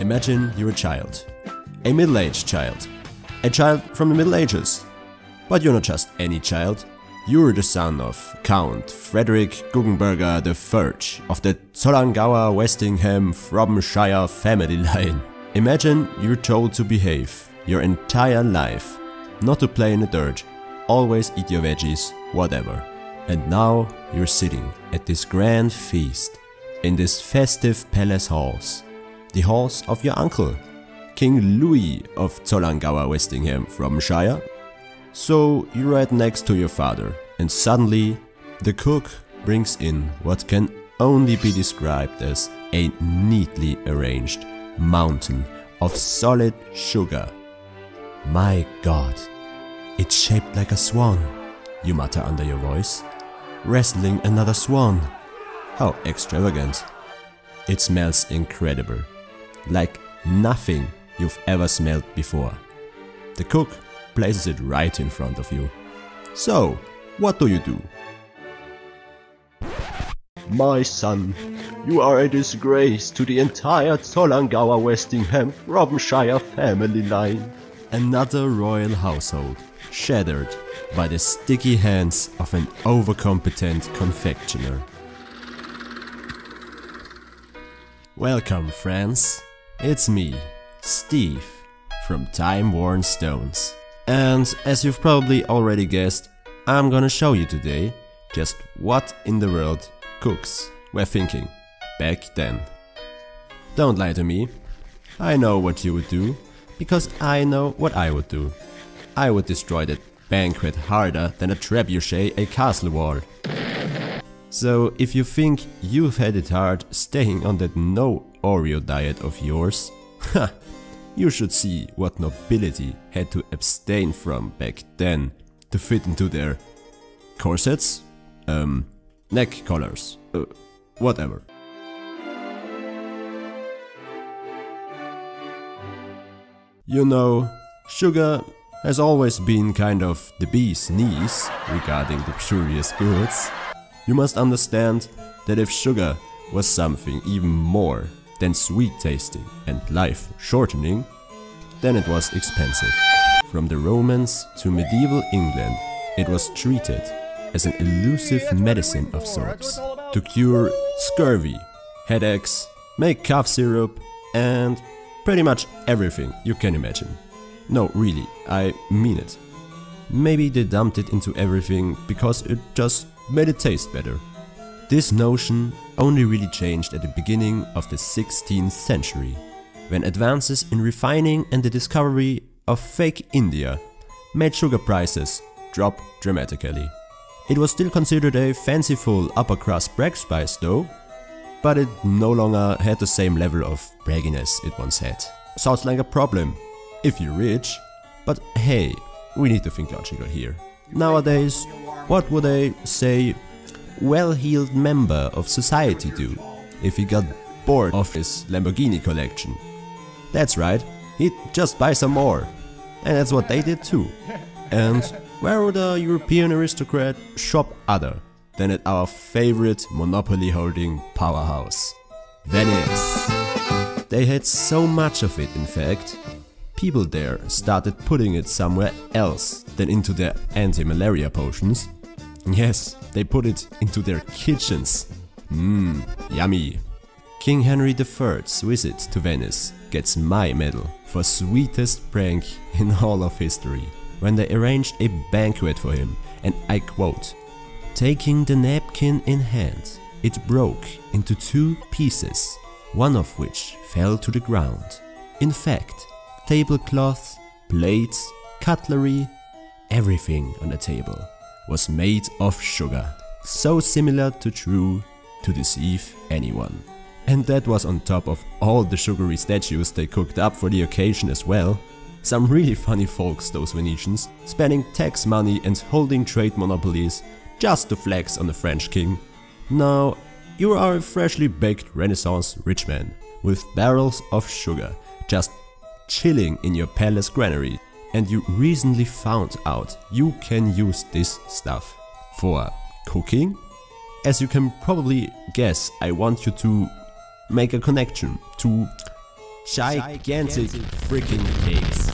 Imagine you're a child. A middle-aged child. A child from the Middle Ages. But you're not just any child. You're the son of Count Frederick Guggenberger III of the Zollerngaur Westingham Frobisher family line. Imagine you're told to behave your entire life, not to play in the dirt, always eat your veggies, whatever. And now you're sitting at this grand feast in this festive palace halls, the halls of your uncle, King Louis of Zollerngaur Westingham from Shire. So you're right next to your father, and suddenly the cook brings in what can only be described as a neatly arranged mountain of solid sugar. My god, it's shaped like a swan, you mutter under your voice. Wrestling another swan. How extravagant. It smells incredible, like nothing you've ever smelled before. The cook places it right in front of you. So, what do you do? My son, you are a disgrace to the entire Zollerngaur Westingham Frobisher family line. Another royal household, shattered by the sticky hands of an overcompetent confectioner. Welcome, friends. It's me, Steve, from Time Worn Stones. And as you've probably already guessed, I'm gonna show you today just what in the world cooks were thinking back then. Don't lie to me. I know what you would do, because I know what I would do. I would destroy that banquet harder than a trebuchet a castle wall. So if you think you've had it hard staying on that no Oreo diet of yours, ha, you should see what nobility had to abstain from back then to fit into their corsets, um, neck collars, uh, whatever. You know, sugar has always been kind of the bee's knees regarding luxurious goods. You must understand that if sugar was something even more than sweet tasting and life shortening, then it was expensive. From the Romans to medieval England, it was treated as an elusive medicine of sorts to cure scurvy, headaches, make cough syrup, and pretty much everything you can imagine. No, really, I mean it. Maybe they dumped it into everything because it just made it taste better. This notion only really changed at the beginning of the 16th century, when advances in refining and the discovery of fake India made sugar prices drop dramatically. It was still considered a fanciful upper crust brag spice though, but it no longer had the same level of bragginess it once had. Sounds like a problem if you're rich, but hey, we need to think logical here. Nowadays, what would a, say, well-heeled member of society do if he got bored of his Lamborghini collection? That's right, he'd just buy some more. And that's what they did too. And where would a European aristocrat shop other than at our favorite monopoly holding powerhouse? Venice. They had so much of it in fact, people there started putting it somewhere else than into their anti-malaria potions. Yes, they put it into their kitchens. Mmm, yummy. King Henry III's visit to Venice gets my medal for sweetest prank in all of history when they arranged a banquet for him and I quote, Taking the napkin in hand, it broke into two pieces, one of which fell to the ground. In fact, tablecloths, plates, cutlery, everything on the table was made of sugar, so similar to true to deceive anyone. And that was on top of all the sugary statues they cooked up for the occasion as well. Some really funny folks those Venetians, spending tax money and holding trade monopolies just to flex on the French king. Now, you are a freshly baked renaissance rich man, with barrels of sugar, just chilling in your palace granary and you recently found out you can use this stuff for cooking? As you can probably guess, I want you to make a connection to gigantic freaking cakes.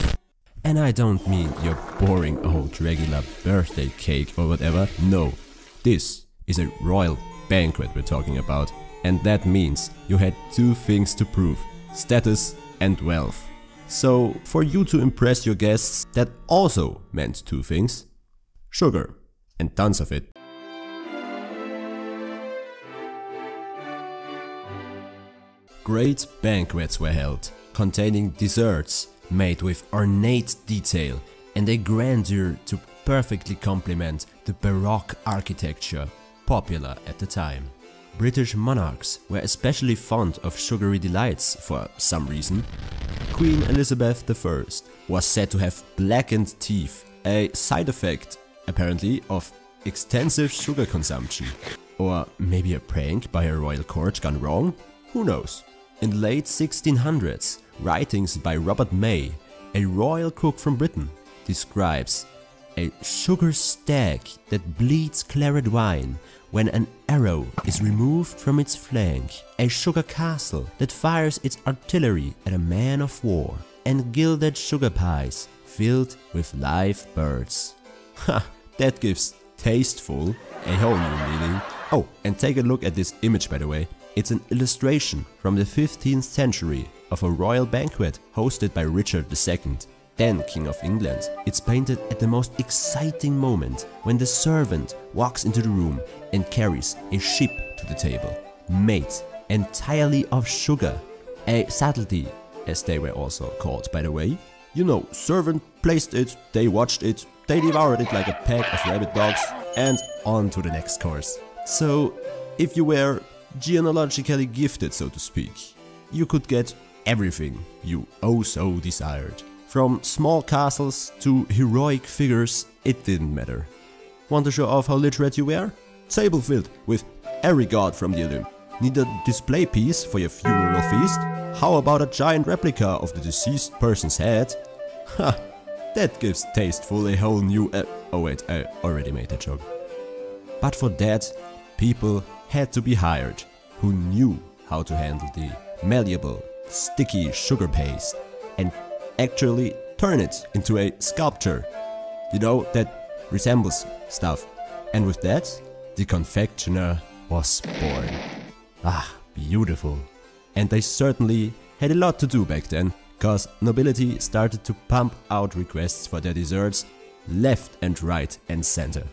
And I don't mean your boring old regular birthday cake or whatever, no. This is a royal banquet we're talking about. And that means you had two things to prove, status and wealth. So for you to impress your guests, that also meant two things. Sugar, and tons of it. Great banquets were held, containing desserts made with ornate detail and a grandeur to perfectly complement the Baroque architecture popular at the time. British monarchs were especially fond of sugary delights for some reason. Queen Elizabeth I was said to have blackened teeth, a side effect, apparently, of extensive sugar consumption. Or maybe a prank by a royal court gone wrong? Who knows? In the late 1600s, writings by Robert May, a royal cook from Britain, describes a sugar stag that bleeds claret wine when an arrow is removed from its flank, a sugar castle that fires its artillery at a man of war, and gilded sugar pies filled with live birds. Ha, that gives tasteful a whole new meaning. Oh, and take a look at this image by the way. It's an illustration from the 15th century of a royal banquet hosted by Richard II, then King of England. It's painted at the most exciting moment when the servant walks into the room and carries a ship to the table, made entirely of sugar. A subtlety, as they were also called by the way. You know, servant placed it, they watched it, they devoured it like a pack of rabid dogs, and on to the next course. So, if you were genealogically gifted, so to speak. You could get everything you oh so desired. From small castles to heroic figures, it didn't matter. Want to show off how literate you were? Table filled with every god from the Olymp. Need a display piece for your funeral feast? How about a giant replica of the deceased person's head? Ha, that gives Tasteful a whole new... Uh, oh wait, I already made that joke. But for that, people had to be hired who knew how to handle the malleable, sticky sugar paste and actually turn it into a sculpture. You know, that resembles stuff. And with that, the confectioner was born. Ah, beautiful. And they certainly had a lot to do back then, cause nobility started to pump out requests for their desserts left and right and center.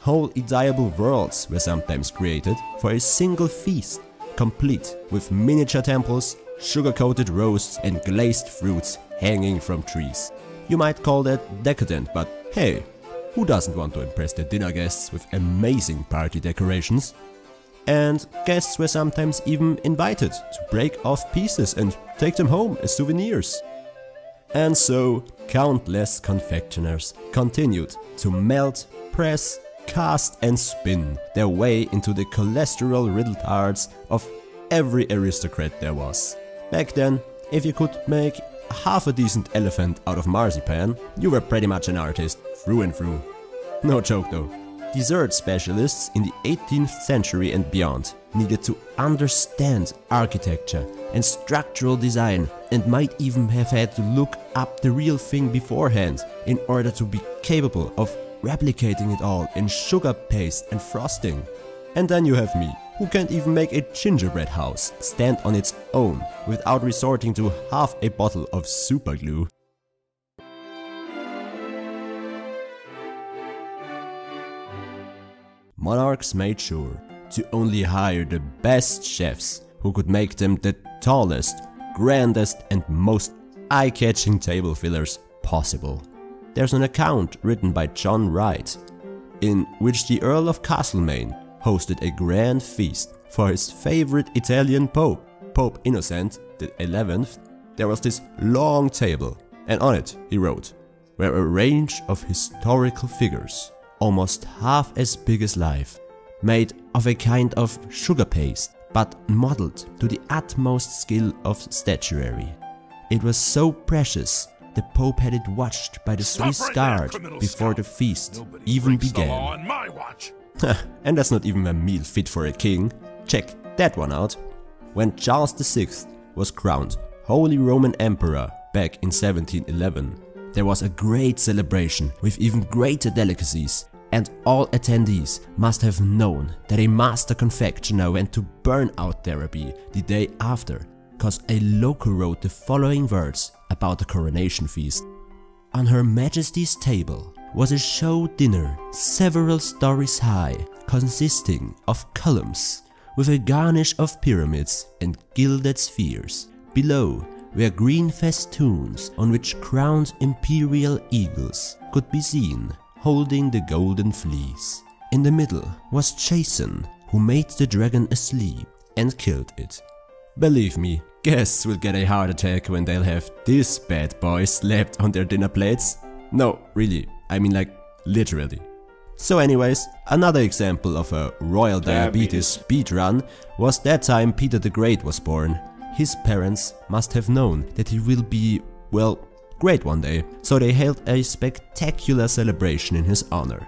Whole edible worlds were sometimes created for a single feast, complete with miniature temples, sugar-coated roasts and glazed fruits hanging from trees. You might call that decadent, but hey, who doesn't want to impress their dinner guests with amazing party decorations? And guests were sometimes even invited to break off pieces and take them home as souvenirs. And so, countless confectioners continued to melt, press, cast and spin their way into the cholesterol-riddled hearts of every aristocrat there was. Back then, if you could make half a decent elephant out of marzipan, you were pretty much an artist, through and through. No joke though. Dessert specialists in the 18th century and beyond needed to understand architecture and structural design and might even have had to look up the real thing beforehand in order to be capable of replicating it all in sugar paste and frosting. And then you have me, who can't even make a gingerbread house stand on its own without resorting to half a bottle of super glue. Monarchs made sure to only hire the best chefs who could make them the tallest, grandest and most eye-catching table fillers possible there's an account written by John Wright, in which the Earl of Castlemaine hosted a grand feast for his favorite Italian Pope, Pope Innocent the 11th. There was this long table, and on it, he wrote, were a range of historical figures, almost half as big as life, made of a kind of sugar paste, but modeled to the utmost skill of statuary. It was so precious the Pope had it watched by the Swiss right guard there, before the feast Nobody even began. and that's not even a meal fit for a king. Check that one out. When Charles VI was crowned Holy Roman Emperor back in 1711, there was a great celebration with even greater delicacies and all attendees must have known that a master confectioner went to burnout therapy the day after cause a local wrote the following words about the coronation feast. On Her Majesty's table was a show dinner several stories high consisting of columns with a garnish of pyramids and gilded spheres. Below were green festoons on which crowned imperial eagles could be seen holding the golden fleece. In the middle was Jason, who made the dragon asleep and killed it. Believe me, guests will get a heart attack when they'll have this bad boy slapped on their dinner plates. No, really, I mean like literally. So anyways, another example of a royal diabetes speed run was that time Peter the Great was born. His parents must have known that he will be, well, great one day, so they held a spectacular celebration in his honor.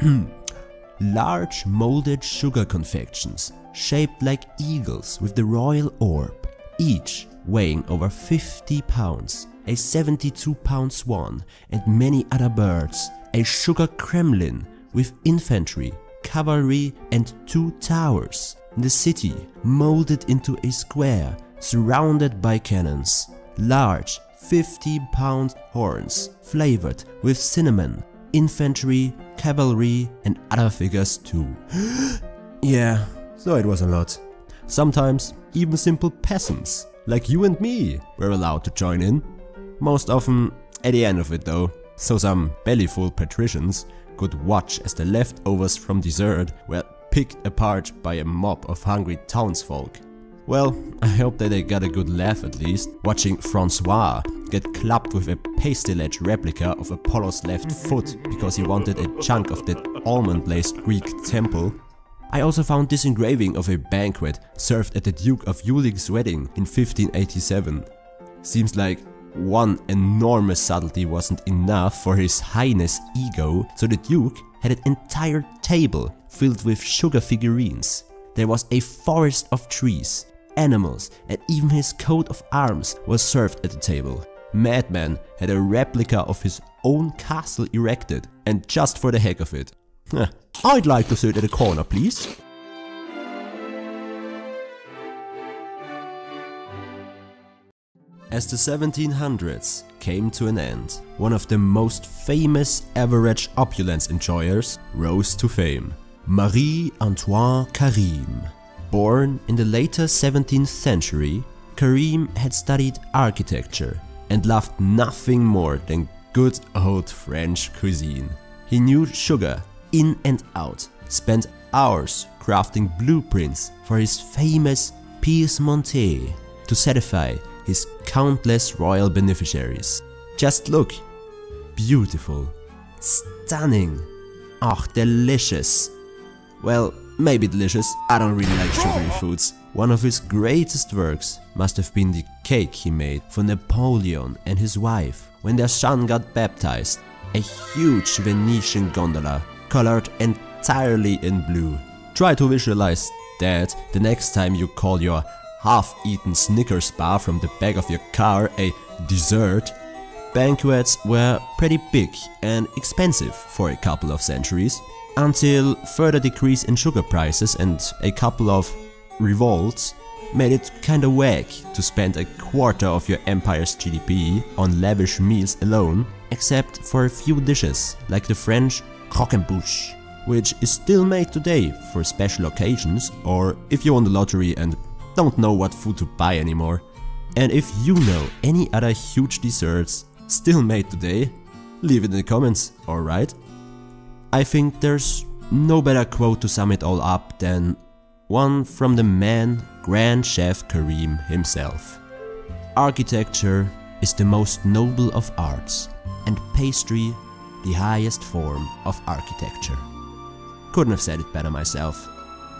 Large molded sugar confections, shaped like eagles with the royal orb, each weighing over 50 pounds, a 72 pound swan, and many other birds, a sugar Kremlin with infantry, cavalry, and two towers. The city molded into a square surrounded by cannons, large 50 pound horns flavored with cinnamon, infantry, cavalry, and other figures too. yeah, so it was a lot. Sometimes even simple peasants, like you and me, were allowed to join in. Most often at the end of it though, so some bellyful patricians could watch as the leftovers from dessert were picked apart by a mob of hungry townsfolk. Well, I hope that they got a good laugh at least, watching Francois get clubbed with a pastel-edged replica of Apollo's left foot because he wanted a chunk of that almond-laced Greek temple. I also found this engraving of a banquet served at the Duke of Jülich's wedding in 1587. Seems like one enormous subtlety wasn't enough for his highness ego, so the Duke had an entire table filled with sugar figurines. There was a forest of trees, animals, and even his coat of arms was served at the table. Madman had a replica of his own castle erected, and just for the heck of it. I'd like to sit at a corner, please. As the 1700s came to an end, one of the most famous average opulence enjoyers rose to fame. Marie Antoine Carême. Born in the later 17th century, Karim had studied architecture and loved nothing more than good old French cuisine. He knew sugar in and out, spent hours crafting blueprints for his famous Pièce montée to satisfy his countless royal beneficiaries. Just look, beautiful, stunning, oh delicious. Well, maybe delicious, I don't really like sugary foods. One of his greatest works must have been the cake he made for Napoleon and his wife when their son got baptized. A huge Venetian gondola, colored entirely in blue. Try to visualize that the next time you call your half-eaten Snickers bar from the back of your car a dessert. Banquets were pretty big and expensive for a couple of centuries until further decrease in sugar prices and a couple of revolts made it kinda whack to spend a quarter of your empire's GDP on lavish meals alone, except for a few dishes like the French croquembouche, which is still made today for special occasions or if you won the lottery and don't know what food to buy anymore. And if you know any other huge desserts still made today, leave it in the comments, alright? I think there's no better quote to sum it all up than one from the man Grand Chef Carême himself. Architecture is the most noble of arts, and pastry the highest form of architecture. Couldn't have said it better myself.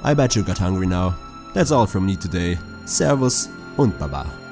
I bet you got hungry now. That's all from me today. Servus und Baba.